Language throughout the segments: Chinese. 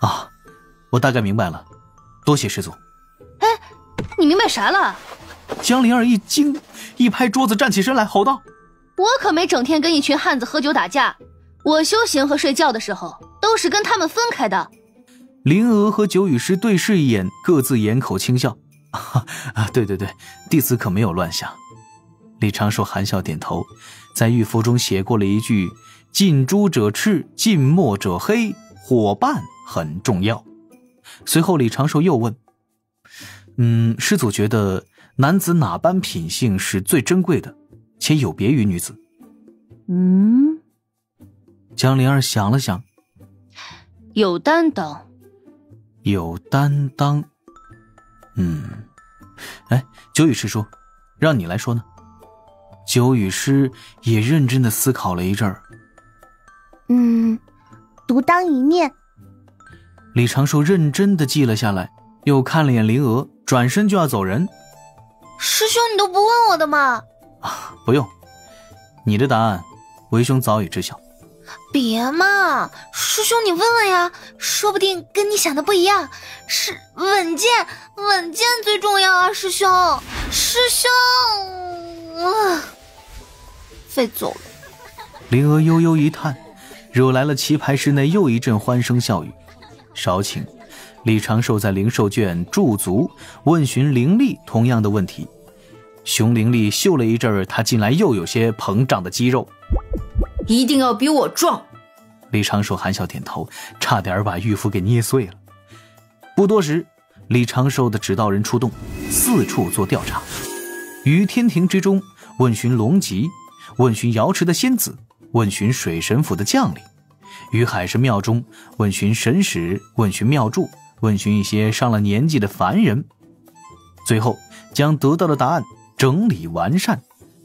啊，我大概明白了，多谢师祖。哎，你明白啥了？江灵儿一惊，一拍桌子，站起身来，吼道：“我可没整天跟一群汉子喝酒打架，我修行和睡觉的时候都是跟他们分开的。”灵娥和九羽师对视一眼，各自掩口轻笑：“ 啊，对对对，弟子可没有乱想。”李长寿含笑点头，在玉符中写过了一句：“近朱者赤，近墨者黑，伙伴很重要。”随后，李长寿又问：“嗯，师祖觉得男子哪般品性是最珍贵的，且有别于女子？”嗯，江灵儿想了想：“有担当。”有担当。嗯，哎，九羽师叔，让你来说呢。九羽师也认真的思考了一阵儿。嗯，独当一面。李长寿认真的记了下来，又看了眼灵娥，转身就要走人。师兄，你都不问我的吗？啊，不用，你的答案，为兄早已知晓。别嘛，师兄你问问呀，说不定跟你想的不一样。是稳健，稳健最重要啊，师兄，师兄，啊，废走了。灵娥悠悠一叹，惹来了棋牌室内又一阵欢声笑语。少请，李长寿在灵兽圈驻足，问询灵力同样的问题。熊灵力嗅了一阵儿，他近来又有些膨胀的肌肉。一定要比我壮。李长寿含笑点头，差点把玉符给捏碎了。不多时，李长寿的指导人出动，四处做调查。于天庭之中问询龙吉，问询瑶池的仙子，问询水神府的将领；于海神庙中问询神使，问询庙祝，问询一些上了年纪的凡人。最后将得到的答案整理完善。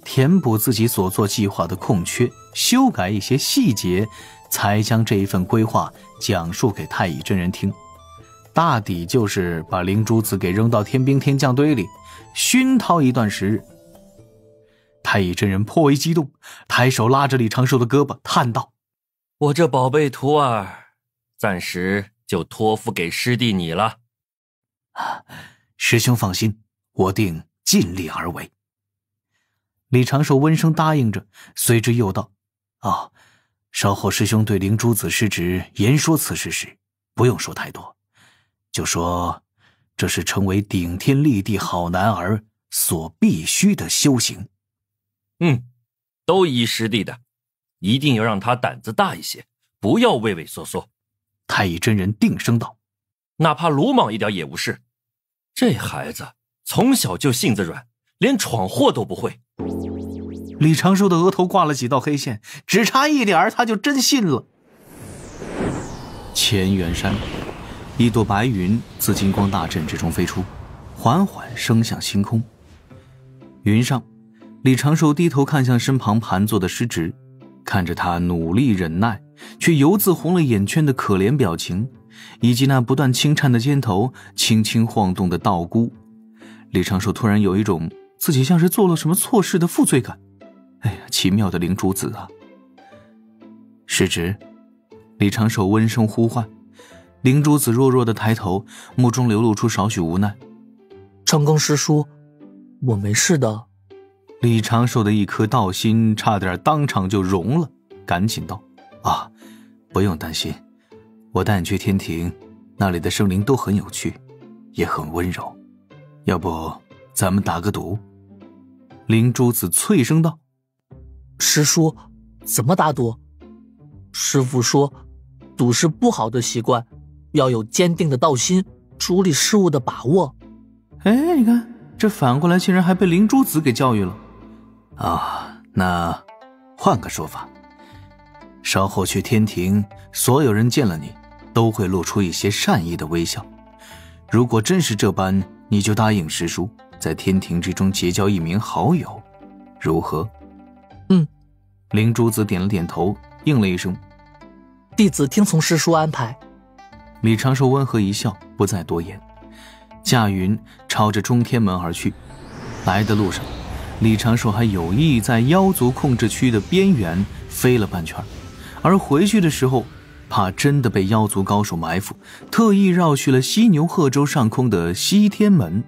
填补自己所做计划的空缺，修改一些细节，才将这一份规划讲述给太乙真人听。大抵就是把灵珠子给扔到天兵天将堆里，熏陶一段时日。太乙真人颇为激动，抬手拉着李长寿的胳膊，叹道：“我这宝贝徒儿，暂时就托付给师弟你了。师兄放心，我定尽力而为。”李长寿温声答应着，随之又道：“啊，稍后师兄对灵珠子师侄言说此事时，不用说太多，就说这是成为顶天立地好男儿所必须的修行。嗯，都依师弟的，一定要让他胆子大一些，不要畏畏缩缩。”太乙真人定声道：“哪怕鲁莽一点也无事。这孩子从小就性子软，连闯祸都不会。”李长寿的额头挂了几道黑线，只差一点他就真信了。乾元山，一朵白云自金光大阵之中飞出，缓缓升向星空。云上，李长寿低头看向身旁盘坐的师侄，看着他努力忍耐，却犹自红了眼圈的可怜表情，以及那不断轻颤的肩头、轻轻晃动的道姑，李长寿突然有一种自己像是做了什么错事的负罪感。哎呀，奇妙的灵珠子啊！师侄，李长寿温声呼唤，灵珠子弱弱的抬头，目中流露出少许无奈。长庚师叔，我没事的。李长寿的一颗道心差点当场就融了，赶紧道：“啊，不用担心，我带你去天庭，那里的生灵都很有趣，也很温柔。要不咱们打个赌？”灵珠子脆声道。师叔，怎么打赌？师傅说，赌是不好的习惯，要有坚定的道心，处理事物的把握。哎，你看，这反过来竟然还被灵珠子给教育了。啊，那换个说法，稍后去天庭，所有人见了你，都会露出一些善意的微笑。如果真是这般，你就答应师叔，在天庭之中结交一名好友，如何？嗯，灵珠子点了点头，应了一声：“弟子听从师叔安排。”李长寿温和一笑，不再多言，驾云朝着中天门而去。来的路上，李长寿还有意在妖族控制区的边缘飞了半圈，而回去的时候，怕真的被妖族高手埋伏，特意绕去了犀牛贺州上空的西天门。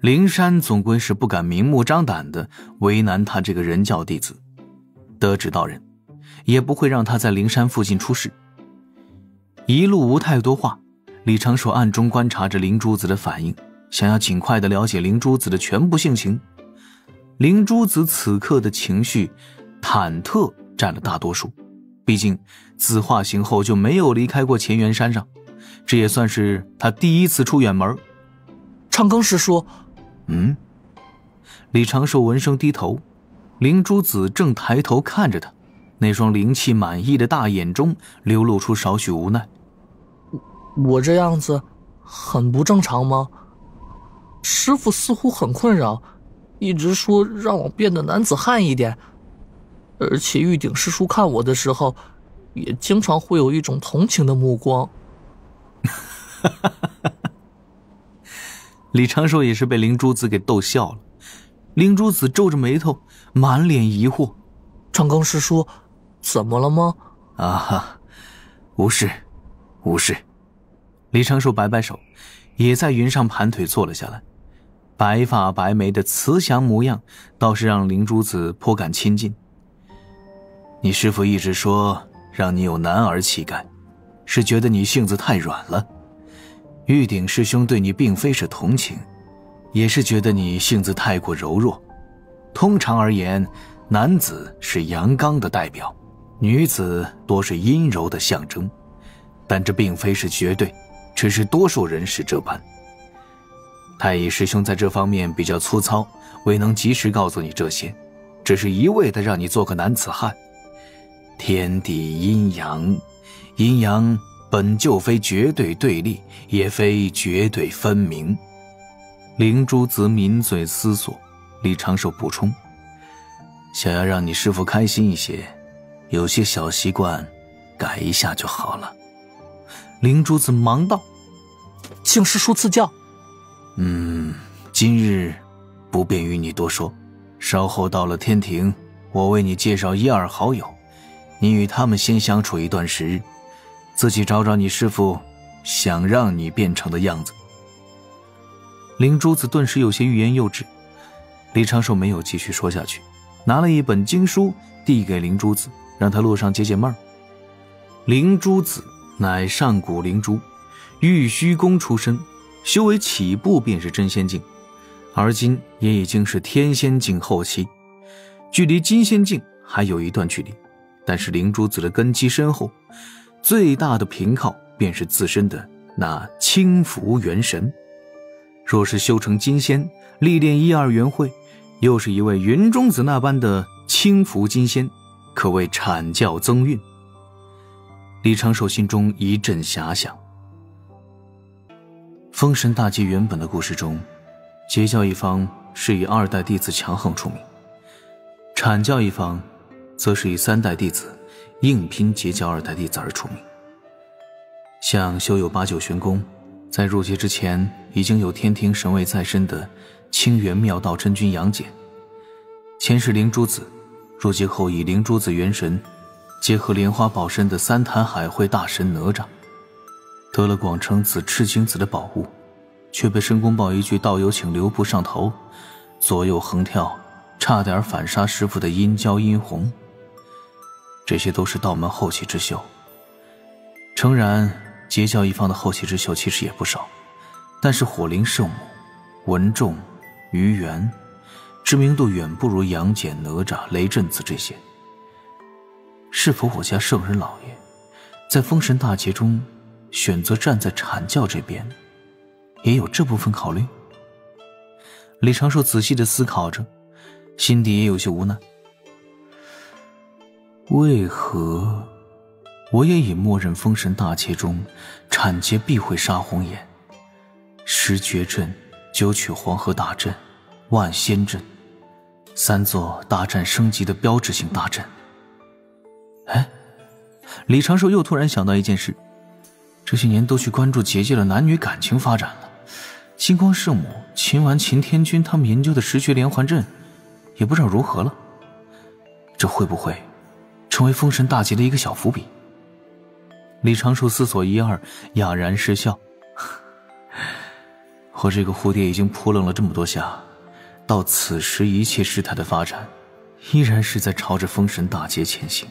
灵山总归是不敢明目张胆的为难他这个人教弟子，得知道人，也不会让他在灵山附近出事。一路无太多话，李长寿暗中观察着灵珠子的反应，想要尽快的了解灵珠子的全部性情。灵珠子此刻的情绪忐忑占了大多数，毕竟自化形后就没有离开过乾元山上，这也算是他第一次出远门。长庚师叔，嗯，李长寿闻声低头，灵珠子正抬头看着他，那双灵气满溢的大眼中流露出少许无奈。我这样子很不正常吗？师傅似乎很困扰。一直说让我变得男子汉一点，而且玉鼎师叔看我的时候，也经常会有一种同情的目光。李长寿也是被灵珠子给逗笑了。灵珠子皱着眉头，满脸疑惑：“长庚师叔，怎么了吗？”“啊哈，无事，无事。”李长寿摆摆手，也在云上盘腿坐了下来。白发白眉的慈祥模样，倒是让灵珠子颇感亲近。你师父一直说让你有男儿气概，是觉得你性子太软了。玉鼎师兄对你并非是同情，也是觉得你性子太过柔弱。通常而言，男子是阳刚的代表，女子多是阴柔的象征，但这并非是绝对，只是多数人是这般。太乙师兄在这方面比较粗糙，未能及时告诉你这些，只是一味的让你做个男子汉。天地阴阳，阴阳本就非绝对对立，也非绝对分明。灵珠子抿嘴思索，李长寿补充：“想要让你师傅开心一些，有些小习惯，改一下就好了。”灵珠子忙道：“请师叔赐教。”嗯，今日不便与你多说，稍后到了天庭，我为你介绍一二好友，你与他们先相处一段时日，自己找找你师父想让你变成的样子。灵珠子顿时有些欲言又止，李长寿没有继续说下去，拿了一本经书递给灵珠子，让他路上解解闷儿。灵珠子乃上古灵珠，玉虚宫出身。修为起步便是真仙境，而今也已经是天仙境后期，距离金仙境还有一段距离。但是灵珠子的根基深厚，最大的凭靠便是自身的那轻浮元神。若是修成金仙，历练一二元会，又是一位云中子那般的轻浮金仙，可谓阐教增运。李长寿心中一阵遐想。封神大劫原本的故事中，截教一方是以二代弟子强横出名，阐教一方则是以三代弟子硬拼截教二代弟子而出名。像修有八九玄功，在入劫之前已经有天庭神位在身的清源妙道真君杨戬，前世灵珠子，入劫后以灵珠子元神结合莲花宝身的三坛海会大神哪吒。得了广成子、赤精子的宝物，却被申公豹一句“道友请留步”上头，左右横跳，差点反杀师傅的殷郊、殷红。这些都是道门后起之秀。诚然，截教一方的后起之秀其实也不少，但是火灵圣母、文仲、于元，知名度远不如杨戬、哪吒、雷震子这些。是否我家圣人老爷，在封神大劫中？选择站在阐教这边，也有这部分考虑。李长寿仔细的思考着，心底也有些无奈。为何我也已默认封神大劫中，阐劫必会杀红颜？十绝阵、九曲黄河大阵、万仙阵，三座大战升级的标志性大阵。哎，李长寿又突然想到一件事。这些年都去关注结界的男女感情发展了，金光圣母、秦完、秦天君他们研究的十绝连环阵，也不知道如何了。这会不会成为封神大劫的一个小伏笔？李长寿思索一二，哑然失笑。我这个蝴蝶已经扑棱了这么多下，到此时一切事态的发展，依然是在朝着封神大劫前行。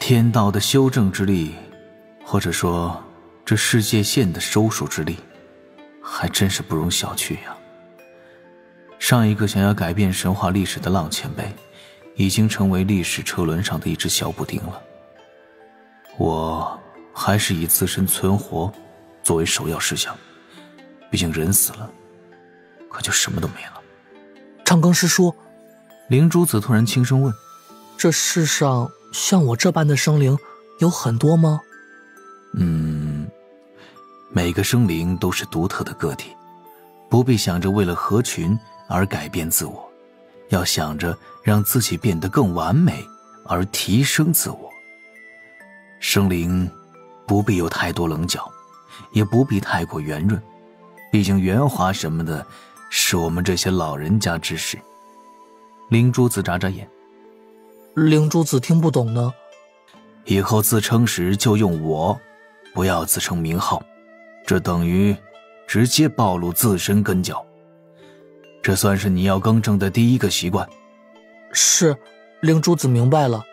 天道的修正之力，或者说这世界线的收束之力，还真是不容小觑呀。上一个想要改变神话历史的浪前辈，已经成为历史车轮上的一只小补丁了。我还是以自身存活作为首要事项。毕竟人死了，可就什么都没了。长庚师叔，灵珠子突然轻声问：“这世上像我这般的生灵有很多吗？”“嗯，每个生灵都是独特的个体，不必想着为了合群而改变自我，要想着让自己变得更完美而提升自我。生灵不必有太多棱角，也不必太过圆润。”毕竟圆滑什么的，是我们这些老人家之事。灵珠子眨眨眼，灵珠子听不懂呢。以后自称时就用我，不要自称名号，这等于直接暴露自身根脚。这算是你要更正的第一个习惯。是，灵珠子明白了。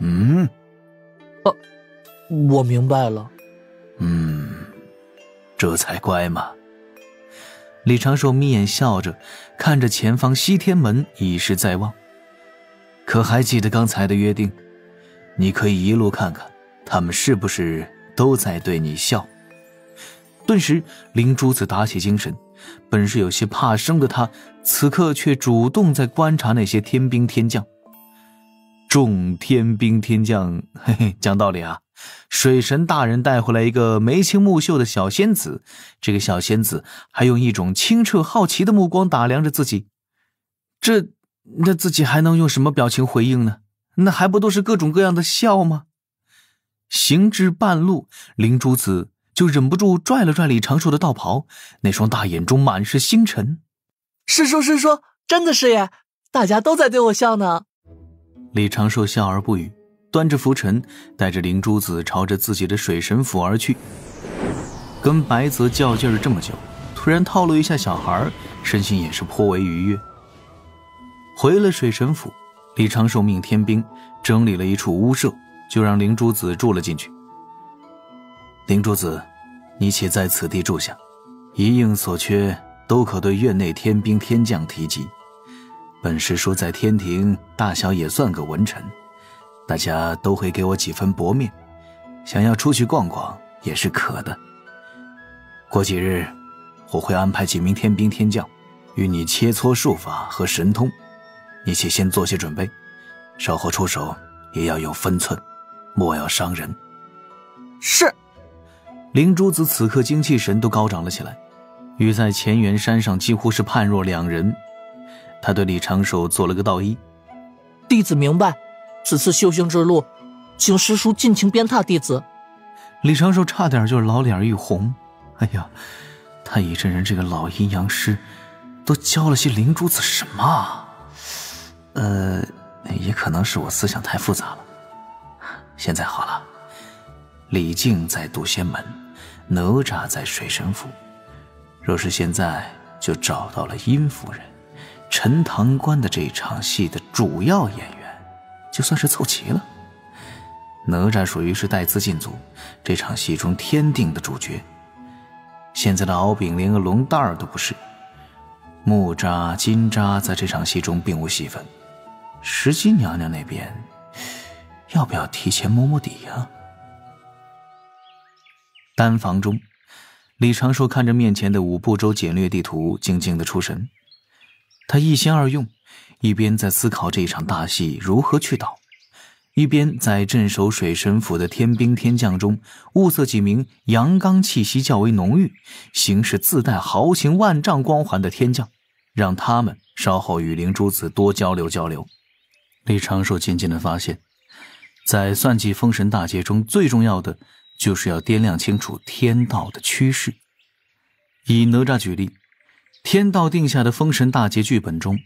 嗯，呃，我明白了。嗯，这才乖嘛。李长寿眯眼笑着，看着前方西天门，已是在望。可还记得刚才的约定？你可以一路看看，他们是不是都在对你笑？顿时，灵珠子打起精神。本是有些怕生的他，此刻却主动在观察那些天兵天将。众天兵天将，嘿嘿，讲道理啊。水神大人带回来一个眉清目秀的小仙子，这个小仙子还用一种清澈好奇的目光打量着自己。这，那自己还能用什么表情回应呢？那还不都是各种各样的笑吗？行至半路，灵珠子就忍不住拽了拽李长寿的道袍，那双大眼中满是星辰。师叔，师叔，真的是耶！大家都在对我笑呢。李长寿笑而不语。端着拂尘，带着灵珠子朝着自己的水神府而去。跟白泽较劲儿这么久，突然套路一下小孩，身心也是颇为愉悦。回了水神府，李长寿命天兵整理了一处屋舍，就让灵珠子住了进去。灵珠子，你且在此地住下，一应所缺都可对院内天兵天将提及。本师叔在天庭，大小也算个文臣。大家都会给我几分薄面，想要出去逛逛也是可的。过几日，我会安排几名天兵天将，与你切磋术法和神通，你且先做些准备，稍后出手也要有分寸，莫要伤人。是。灵珠子此刻精气神都高涨了起来，与在乾元山上几乎是判若两人。他对李长寿做了个道揖：“弟子明白。”此次修行之路，请师叔尽情鞭挞弟子。李长寿差点就老脸一红。哎呀，太乙真人这个老阴阳师，都教了些灵珠子什么？呃，也可能是我思想太复杂了。现在好了，李靖在渡仙门，哪吒在水神府。若是现在就找到了殷夫人、陈塘关的这场戏的主要演员。就算是凑齐了，哪吒属于是带资进组，这场戏中天定的主角。现在的敖丙连个龙蛋儿都不是，木吒、金吒在这场戏中并无戏份。石矶娘娘那边，要不要提前摸摸底呀？丹房中，李长寿看着面前的五步洲简略地图，静静的出神。他一心二用。一边在思考这场大戏如何去导，一边在镇守水神府的天兵天将中物色几名阳刚气息较为浓郁、行事自带豪情万丈光环的天将，让他们稍后与灵珠子多交流交流。李长寿渐渐的发现，在算计封神大劫中最重要的，就是要掂量清楚天道的趋势。以哪吒举例。天道定下的封神大劫剧本中，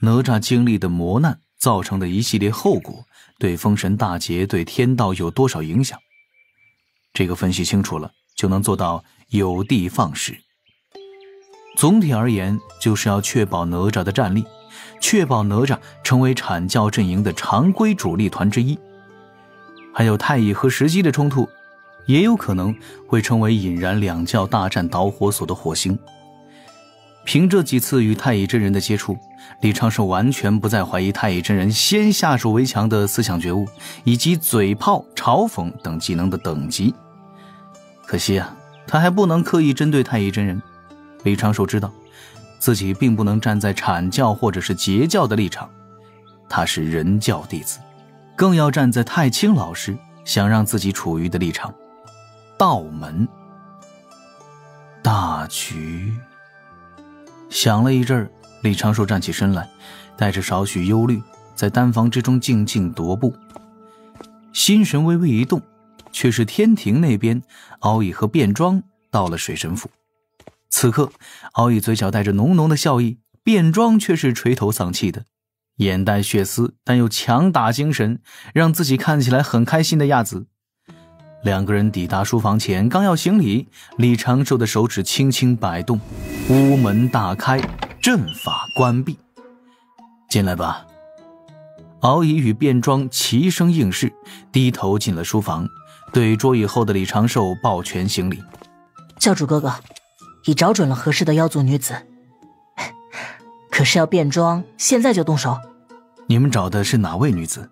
哪吒经历的磨难造成的一系列后果，对封神大劫对天道有多少影响？这个分析清楚了，就能做到有的放矢。总体而言，就是要确保哪吒的战力，确保哪吒成为阐教阵营的常规主力团之一。还有太乙和石矶的冲突，也有可能会成为引燃两教大战导火索的火星。凭这几次与太乙真人的接触，李昌寿完全不再怀疑太乙真人先下手为强的思想觉悟，以及嘴炮、嘲讽等技能的等级。可惜啊，他还不能刻意针对太乙真人。李长寿知道，自己并不能站在阐教或者是截教的立场，他是人教弟子，更要站在太清老师想让自己处于的立场。道门大局。想了一阵儿，李长寿站起身来，带着少许忧虑，在丹房之中静静踱步，心神微微一动，却是天庭那边，敖乙和卞庄到了水神府。此刻，敖乙嘴角带着浓浓的笑意，卞庄却是垂头丧气的，眼带血丝，但又强打精神，让自己看起来很开心的样子。两个人抵达书房前，刚要行礼，李长寿的手指轻轻摆动，屋门大开，阵法关闭。进来吧。敖乙与卞庄齐声应是，低头进了书房，对桌椅后的李长寿抱拳行礼：“教主哥哥。”已找准了合适的妖族女子，可是要变装，现在就动手？你们找的是哪位女子？